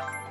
you